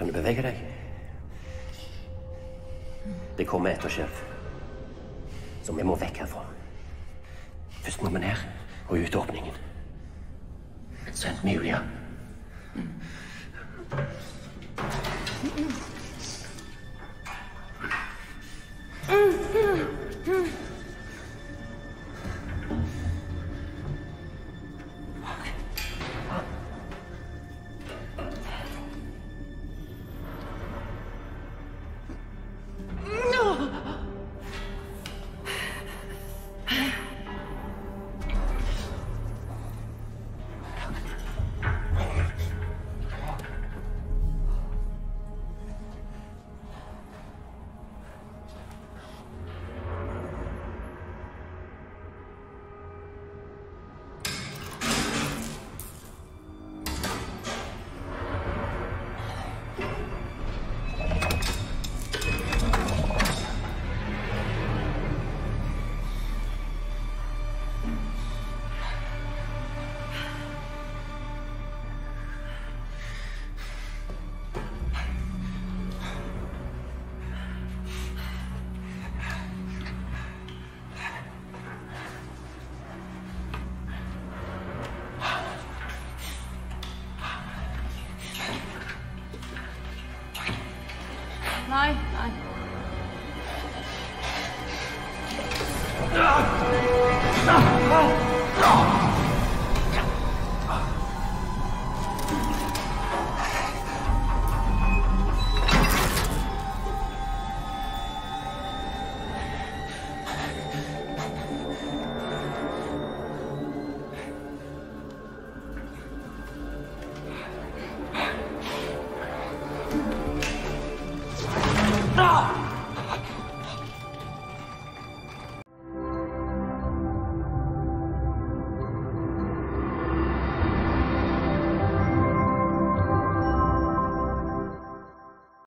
Kan du bevege deg? Det kommer etterskjelv. Så vi må vekk herfra. Først må vi ned og ut åpningen. Send Julia? No, no. Ah!